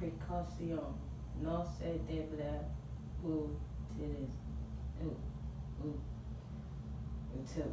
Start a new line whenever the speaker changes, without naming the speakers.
precaution. No se debe utilizar. Uh, until